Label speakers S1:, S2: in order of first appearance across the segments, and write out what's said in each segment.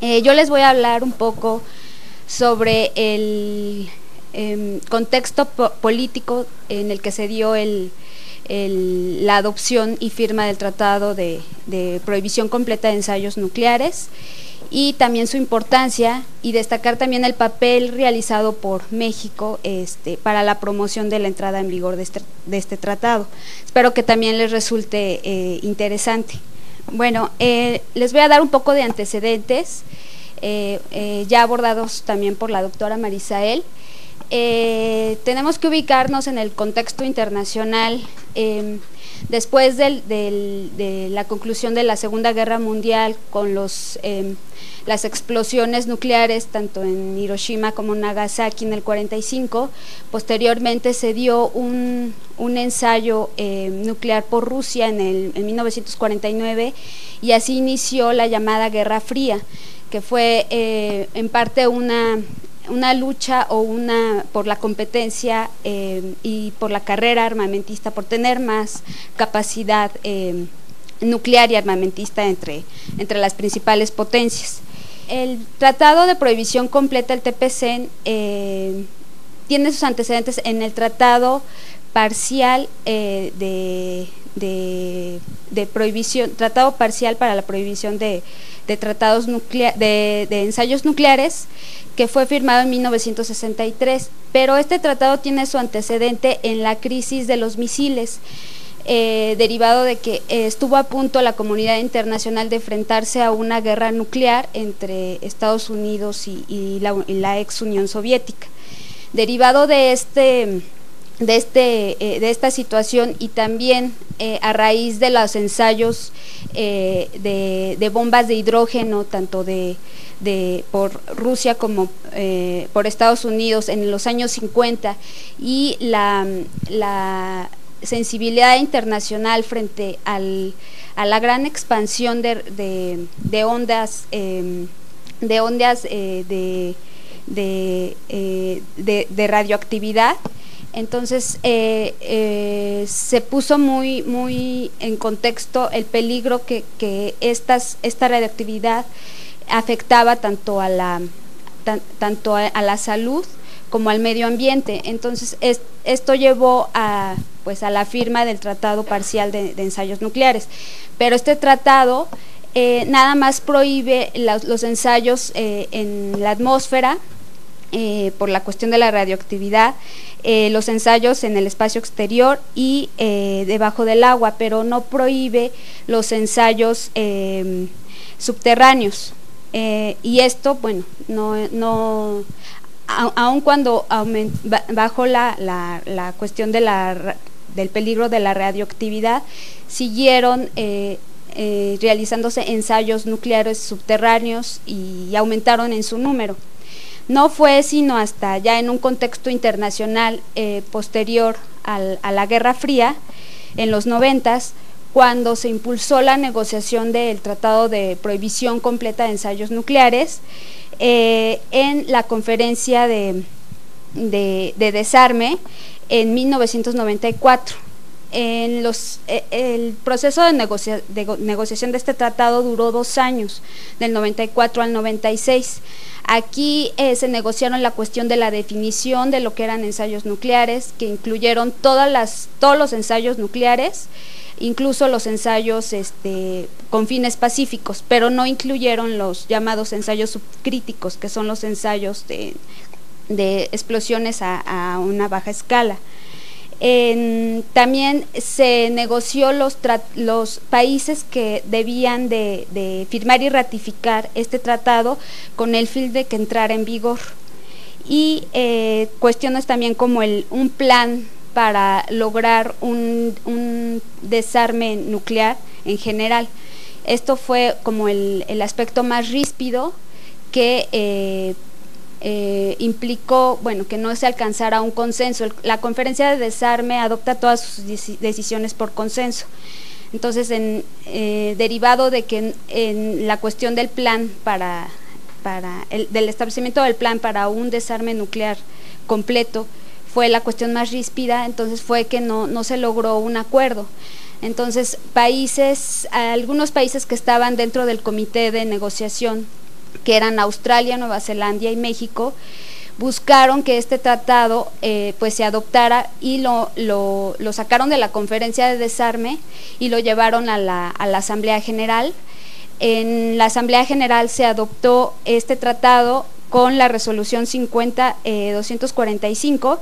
S1: Eh, yo les voy a hablar un poco sobre el em, contexto político en el que se dio la adopción y firma del Tratado de, Prohibición Completa de Ensayos Nucleares y también su importancia y destacar también el papel realizado por México este, para la promoción de la entrada en vigor de este, este tratado. Espero que también les resulte eh, interesante. Bueno, eh, les voy a dar un poco de antecedentes, eh, ya abordados también por la doctora Marisael. Tenemos que ubicarnos en el contexto internacional em, después de la conclusión de la Segunda Guerra Mundial con em, las explosiones nucleares tanto en Hiroshima como en Nagasaki en el 45. Posteriormente se dio un, ensayo eh, nuclear por Rusia en, el, en 1949 y así inició la llamada Guerra Fría, que fue eh, en parte una, una lucha o una por la competencia eh, y por la carrera armamentista, por tener más capacidad nuclear y armamentista entre, entre las principales potencias. El Tratado de Prohibición Completa, el TPC, eh, tiene sus antecedentes en el Tratado Parcial eh, de, Prohibición, Tratado Parcial para la Prohibición de, tratados de, ensayos nucleares, que fue firmado en 1963, pero este tratado tiene su antecedente en la crisis de los misiles. Eh, derivado de que eh, estuvo a punto la comunidad internacional de enfrentarse a una guerra nuclear entre Estados Unidos y, la, ex Unión Soviética. Derivado de este de, este, eh, de esta situación y también a raíz de los ensayos de, bombas de hidrógeno, tanto de, por Rusia como por Estados Unidos en los años 50 y la, sensibilidad internacional frente al, a la gran expansión de, ondas, de ondas em, eh, eh, de, radioactividad. Entonces eh, se puso muy, muy en contexto el peligro que, que estas, esta radioactividad afectaba tanto a la, tanto a la salud como al medio ambiente. Entonces, esto llevó a, pues, a la firma del Tratado Parcial de, Ensayos Nucleares. Pero este tratado eh, nada más prohíbe los ensayos eh, en la atmósfera eh, por la cuestión de la radioactividad, los ensayos en el espacio exterior y debajo del agua, pero no prohíbe los ensayos subterráneos. y esto, bueno, no, no aun cuando bajo la, la, cuestión de la, del peligro de la radioactividad, siguieron eh, eh, realizándose ensayos nucleares subterráneos y, aumentaron en su número. No fue sino hasta ya en un contexto internacional eh, posterior a la Guerra Fría, en los noventas, cuando se impulsó la negociación del Tratado de Prohibición Completa de Ensayos Nucleares, eh, en la conferencia de, desarme en 1994. En los, eh, el proceso de, negociación de este tratado duró dos años, del 94 al 96. Aquí eh, se negociaron la cuestión de la definición de lo que eran ensayos nucleares, que incluyeron todas las, todos los ensayos nucleares, incluso los ensayos este, con fines pacíficos, pero no incluyeron los llamados ensayos subcríticos, que son los ensayos de, explosiones a, una baja escala. También se negoció los, los países que debían de, firmar y ratificar este tratado con el fin de que entrara en vigor. Y eh, cuestiones también como el, un plan para lograr un, desarme nuclear en general. Esto fue como el, aspecto más ríspido que eh, eh, implicó, bueno, que no se alcanzara un consenso. La conferencia de desarme adopta todas sus decisiones por consenso. Entonces, en, eh, derivado de que en, la cuestión del plan para, para el, del establecimiento del plan para un desarme nuclear completo, fue la cuestión más ríspida, entonces fue que no, no se logró un acuerdo. Entonces, países, algunos países que estaban dentro del comité de negociación que eran Australia, Nueva Zelanda y México, buscaron que este tratado eh, pues se adoptara y lo, lo, sacaron de la conferencia de desarme y lo llevaron a la, a la Asamblea General. En la Asamblea General se adoptó este tratado con la resolución 50-245 eh,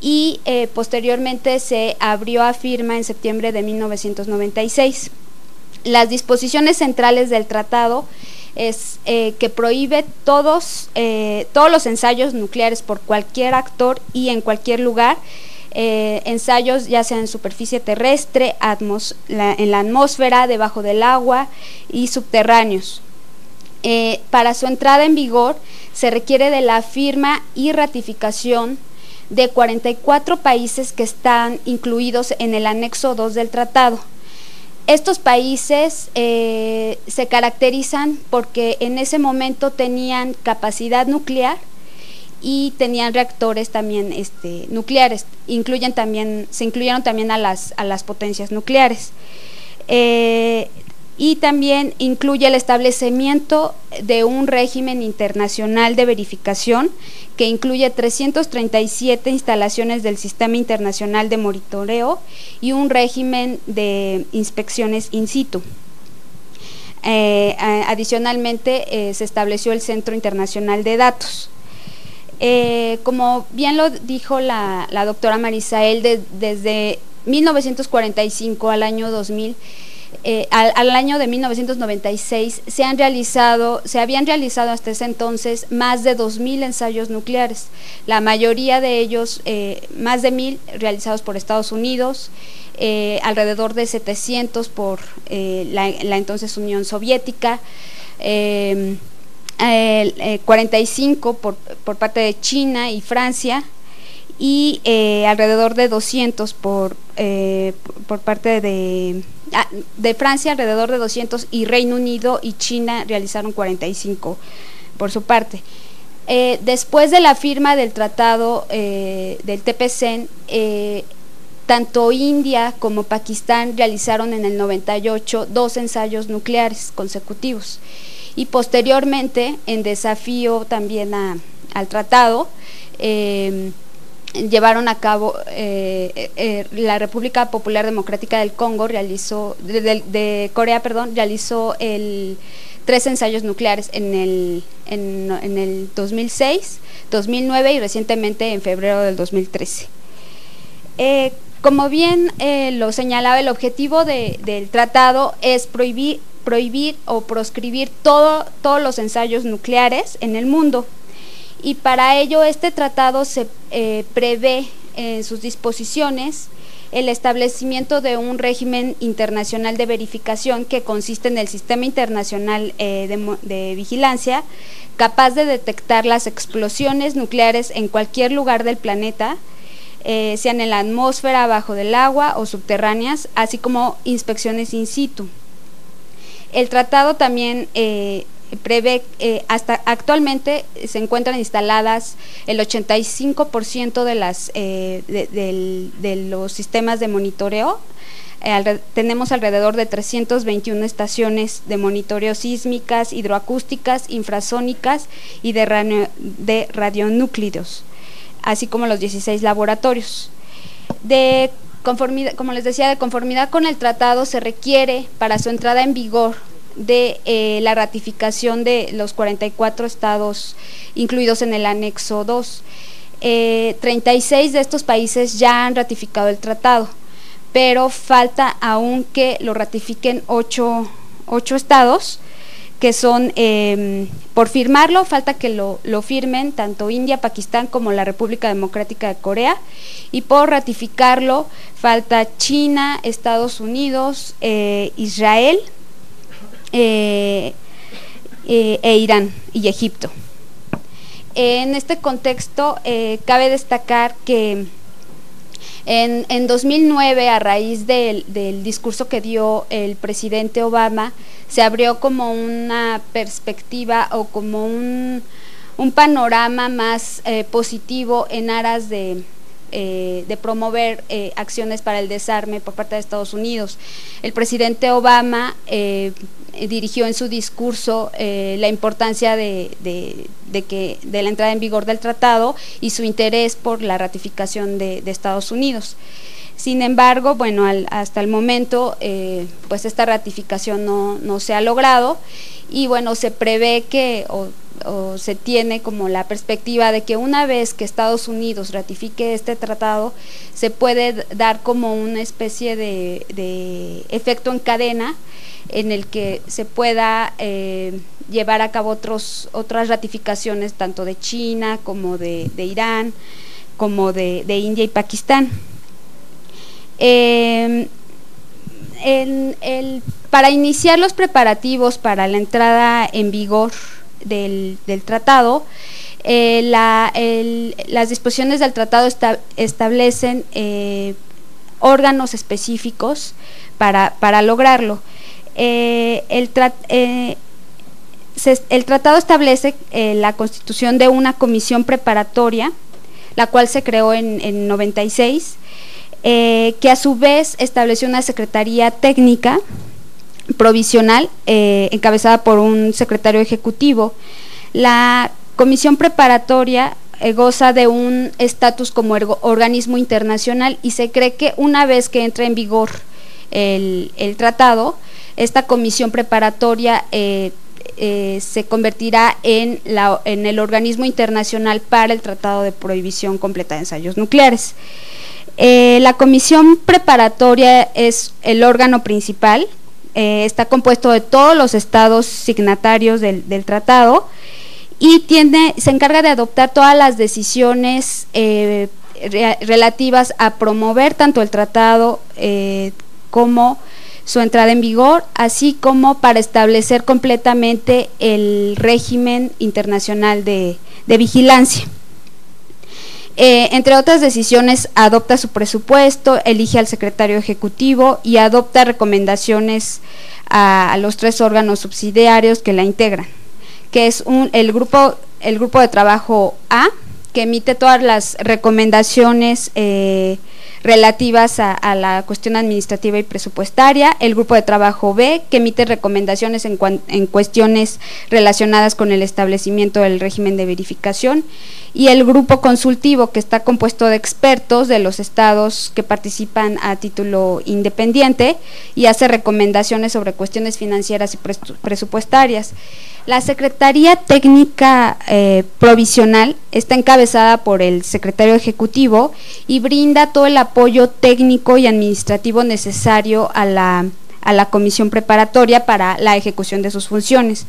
S1: y eh, posteriormente se abrió a firma en septiembre de 1996. Las disposiciones centrales del tratado es eh, que prohíbe todos, eh, todos los ensayos nucleares por cualquier actor y en cualquier lugar, eh, ensayos ya sea en superficie terrestre, en la atmósfera, debajo del agua y subterráneos. para su entrada en vigor se requiere de la firma y ratificación de 44 países que están incluidos en el anexo 2 del tratado. Estos países eh, se caracterizan porque en ese momento tenían capacidad nuclear y tenían reactores también este, nucleares, incluyen también, se incluyeron también a las, a las potencias nucleares. Eh, y también incluye el establecimiento de un régimen internacional de verificación que incluye 337 instalaciones del Sistema Internacional de Monitoreo y un régimen de inspecciones in situ. Eh, adicionalmente, eh, se estableció el Centro Internacional de Datos. Eh, como bien lo dijo la, doctora Marisael, desde 1945 al año 2000, eh, al, año de 1996 se han realizado, se habían realizado hasta ese entonces más de 2.000 ensayos nucleares, la mayoría de ellos, eh, más de 1.000 realizados por Estados Unidos, eh, alrededor de 700 por la, entonces Unión Soviética, 45 por, por parte de China y Francia, y alrededor de 200 por, por parte de Ah, de Francia alrededor de 200 y Reino Unido y China realizaron 45 por su parte. Eh, después de la firma del tratado eh, del TPC, eh, tanto India como Pakistán realizaron en el 98 dos ensayos nucleares consecutivos y posteriormente, en desafío también al tratado, llevaron a cabo, eh, eh, eh, la República Popular Democrática del Congo realizó, de, Corea, perdón, realizó el, tres ensayos nucleares en el, en, el 2006, 2009 y recientemente en febrero del 2013. como bien lo señalaba, el objetivo del tratado es prohibir, prohibir o proscribir todo, todos los ensayos nucleares en el mundo y para ello este tratado se eh, prevé en sus disposiciones el establecimiento de un régimen internacional de verificación que consiste en el sistema internacional eh, de, vigilancia capaz de detectar las explosiones nucleares en cualquier lugar del planeta, eh, sean en la atmósfera, abajo del agua o subterráneas, así como inspecciones in situ. El tratado también prevé, eh, hasta actualmente se encuentran instaladas el 85% de, las, eh, de, los sistemas de monitoreo. Eh, tenemos alrededor de 321 estaciones de monitoreo sísmicas, hidroacústicas, infrasónicas y de, de radionúclidos, así como los 16 laboratorios. De conformidad, como les decía, de conformidad con el tratado se requiere para su entrada en vigor de eh, la ratificación de los 44 estados incluidos en el anexo 2. 36 eh, de estos países ya han ratificado el tratado, pero falta aún que lo ratifiquen 8, estados que son, em, por firmarlo, falta que lo, firmen tanto India, Pakistán como la República Democrática de Corea, y por ratificarlo falta China, Estados Unidos, eh, Israel, eh, eh, e Irán y Egipto. En este contexto, eh, cabe destacar que en, 2009, a raíz del, discurso que dio el presidente Obama, se abrió como una perspectiva o como un, panorama más positivo en aras de, promover acciones para el desarme por parte de Estados Unidos. El presidente Obama dirigió en su discurso la importancia de, que, de la entrada en vigor del tratado y su interés por la ratificación de, Estados Unidos. Sin embargo, bueno, hasta el momento, pues esta ratificación no, no, se ha logrado y bueno, se prevé que, o se tiene como la perspectiva de que una vez que Estados Unidos ratifique este tratado, se puede dar como una especie de, efecto en cadena en el que se pueda eh, llevar a cabo otras ratificaciones tanto de China como de, Irán, como de, India y Pakistán. Em, para iniciar los preparativos para la entrada en vigor del, tratado, eh, las disposiciones del tratado establecen eh, órganos específicos para, lograrlo. Eh, el, el, tratado establece la constitución de una comisión preparatoria, la cual se creó en, en 96, que a su vez estableció una secretaría técnica provisional eh, encabezada por un secretario ejecutivo. La comisión preparatoria eh, goza de un estatus como organismo internacional y se cree que una vez que entre en vigor el, tratado, esta comisión preparatoria eh, se convertirá en, la, en el organismo internacional para el Tratado de Prohibición Completa de Ensayos Nucleares. la comisión preparatoria es el órgano principal eh, está compuesto de todos los estados signatarios del, tratado y tiene, se encarga de adoptar todas las decisiones eh, relativas a promover tanto el tratado eh, como su entrada en vigor, así como para establecer completamente el régimen internacional de vigilancia. Eh, entre otras decisiones, adopta su presupuesto, elige al secretario ejecutivo y adopta recomendaciones a, los tres órganos subsidiarios que la integran, que es el, grupo, el grupo de trabajo A, que emite todas las recomendaciones eh, relativas a, la cuestión administrativa y presupuestaria, el grupo de trabajo B, que emite recomendaciones en, en cuestiones relacionadas con el establecimiento del régimen de verificación, y el grupo consultivo, que está compuesto de expertos de los estados que participan a título independiente y hace recomendaciones sobre cuestiones financieras y presupuestarias. La Secretaría Técnica eh, Provisional está encabezada por el secretario ejecutivo y brinda todo el apoyo técnico y administrativo necesario a la, a la comisión preparatoria para la ejecución de sus funciones.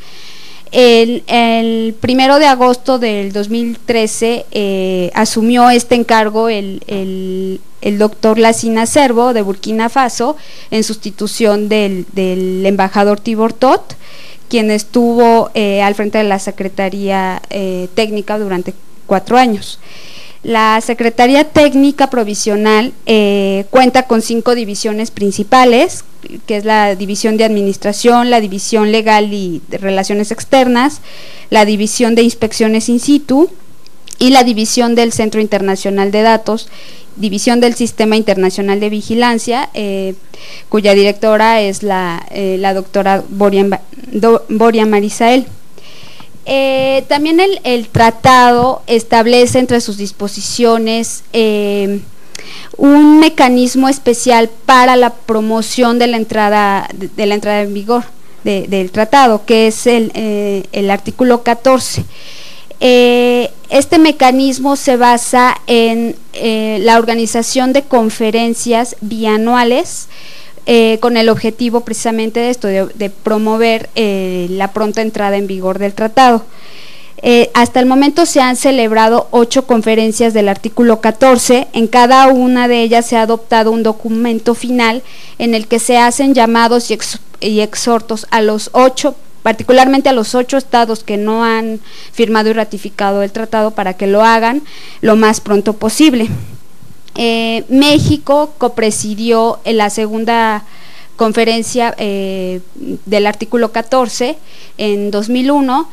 S1: El, primero de agosto del 2013 eh, asumió este encargo el, el, doctor Lassina Servo de Burkina Faso en sustitución del, del embajador Tibor Tot quien estuvo eh, al frente de la Secretaría eh, Técnica durante cuatro años. La Secretaría Técnica Provisional eh, cuenta con cinco divisiones principales, que es la División de Administración, la División Legal y Relaciones Externas, la División de Inspecciones In situ y la División del Centro Internacional de Datos, División del Sistema Internacional de Vigilancia, eh, cuya directora es la, eh, doctora Boria, Boria Marisael. Eh, también el, tratado establece entre sus disposiciones un mecanismo especial para la promoción de la entrada, de, la entrada en vigor del tratado, que es el, el artículo 14. Eh, este mecanismo se basa en eh, la organización de conferencias bianuales eh, con el objetivo precisamente de esto, de, promover la pronta entrada en vigor del tratado. hasta el momento se han celebrado ocho conferencias del artículo 14. En cada una de ellas se ha adoptado un documento final en el que se hacen llamados y exhortos a los ocho particularmente a los ocho estados que no han firmado y ratificado el tratado para que lo hagan lo más pronto posible. Eh, México copresidió en la segunda conferencia eh, del artículo 14 en 2001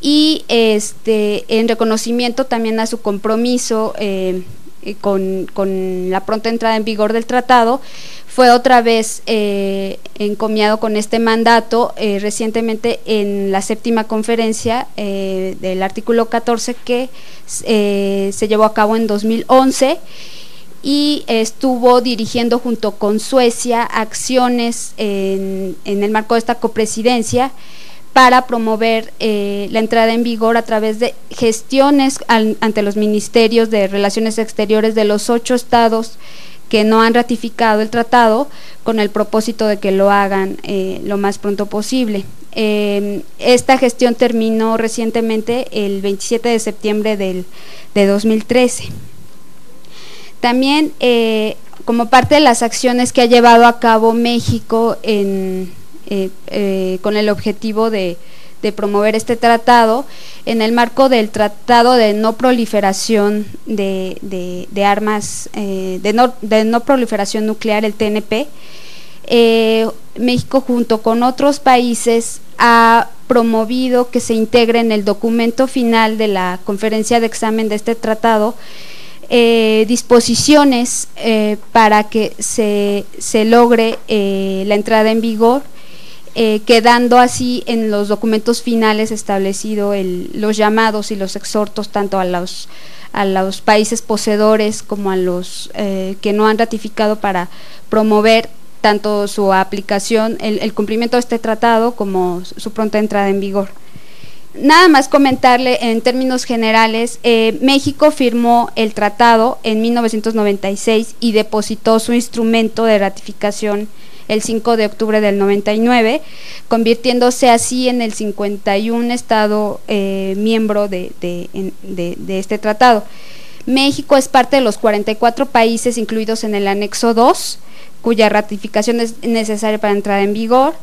S1: y este en reconocimiento también a su compromiso eh, con, con la pronta entrada en vigor del tratado fue otra vez encomiado con este mandato recientemente en la séptima conferencia del artículo 14 que se llevó a cabo en 2011 y estuvo dirigiendo junto con Suecia acciones en, el marco de esta copresidencia para promover la entrada en vigor a través de gestiones ante los ministerios de Relaciones Exteriores de los ocho estados que no han ratificado el tratado con el propósito de que lo hagan eh, lo más pronto posible. Em, esta gestión terminó recientemente el 27 de septiembre del, de 2013. También, eh, como parte de las acciones que ha llevado a cabo México en, eh, con el objetivo de promover este tratado en el marco del Tratado de No Proliferación de, Armas, eh, de, no, de, no, Proliferación Nuclear, el TNP. Eh, México junto con otros países ha promovido que se integre en el documento final de la conferencia de examen de este tratado eh, disposiciones para que se, se logre la entrada en vigor eh, quedando así en los documentos finales establecido los llamados y los exhortos tanto a los, a los países poseedores como a los eh, que no han ratificado para promover tanto su aplicación, el, cumplimiento de este tratado como su pronta entrada en vigor. Nada más comentarle en términos generales, eh, México firmó el tratado en 1996 y depositó su instrumento de ratificación el 5 de octubre del 99, convirtiéndose así en el 51 Estado eh, miembro de, este tratado. México es parte de los 44 países incluidos en el anexo 2, cuya ratificación es necesaria para entrar en vigor.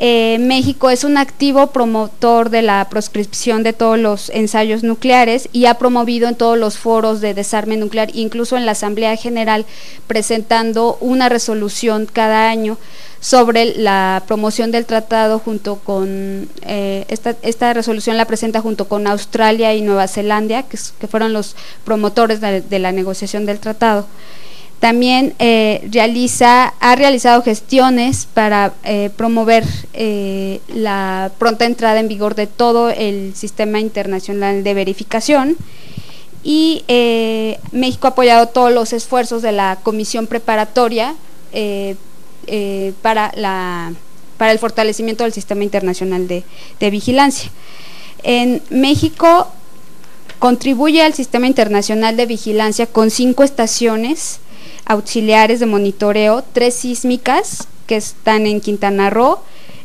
S1: Eh, México es un activo promotor de la proscripción de todos los ensayos nucleares y ha promovido en todos los foros de desarme nuclear, incluso en la Asamblea General, presentando una resolución cada año sobre la promoción del tratado junto con, eh, esta, resolución la presenta junto con Australia y Nueva Zelanda, que, fueron los promotores de la negociación del tratado. También eh, realiza, ha realizado gestiones para eh, promover eh, la pronta entrada en vigor de todo el sistema internacional de verificación y México ha apoyado todos los esfuerzos de la comisión preparatoria para, la, para el fortalecimiento del sistema internacional de, de vigilancia. En México contribuye al sistema internacional de vigilancia con cinco estaciones auxiliares de monitoreo, tres sísmicas que están en Quintana Roo,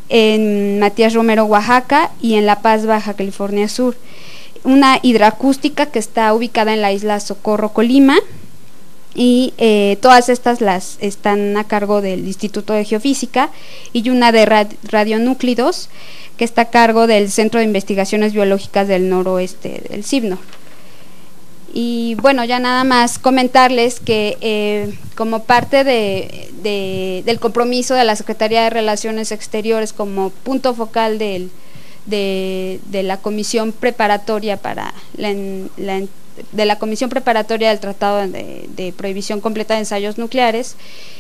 S1: en Matías Romero, Oaxaca y en La Paz, Baja California Sur. Una hidroacústica que está ubicada en la isla Socorro, Colima, y eh, todas estas las están a cargo del Instituto de Geofísica y una de radionúclidos que está a cargo del Centro de Investigaciones Biológicas del Noroeste del CIBNOR. Y bueno, ya nada más comentarles que eh, como parte de, del compromiso de la Secretaría de Relaciones Exteriores como punto focal del, de, la comisión preparatoria para la, de la comisión preparatoria del Tratado de, Prohibición Completa de Ensayos Nucleares,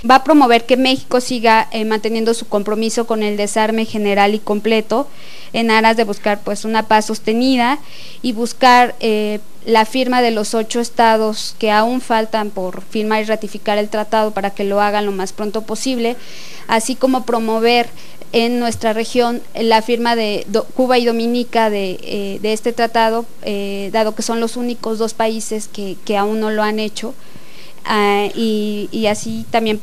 S1: va a promover que México siga eh, manteniendo su compromiso con el desarme general y completo en aras de buscar pues una paz sostenida y buscar eh, la firma de los ocho estados que aún faltan por firmar y ratificar el tratado para que lo hagan lo más pronto posible, así como promover en nuestra región la firma de Cuba y Dominica de, eh, este tratado, eh, dado que son los únicos dos países que, aún no lo han hecho, ah, y, así también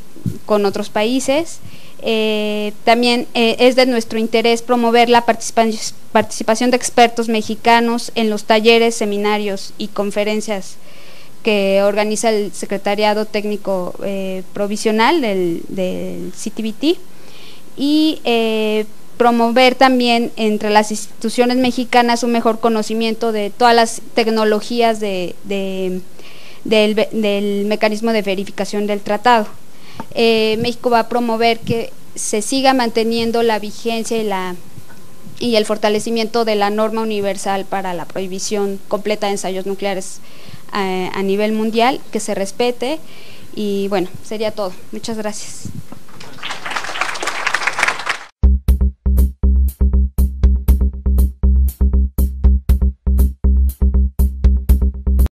S1: con otros países. Eh, también es de nuestro interés promover la participación de expertos mexicanos en los talleres, seminarios y conferencias que organiza el Secretariado Técnico Provisional del, del CTBT y eh, promover también entre las instituciones mexicanas un mejor conocimiento de todas las tecnologías de, del, mecanismo de verificación del tratado. Eh, México va a promover que se siga manteniendo la vigencia y el fortalecimiento de la norma universal para la prohibición completa de ensayos nucleares eh, a nivel mundial, que se respete y bueno, sería todo. Muchas gracias.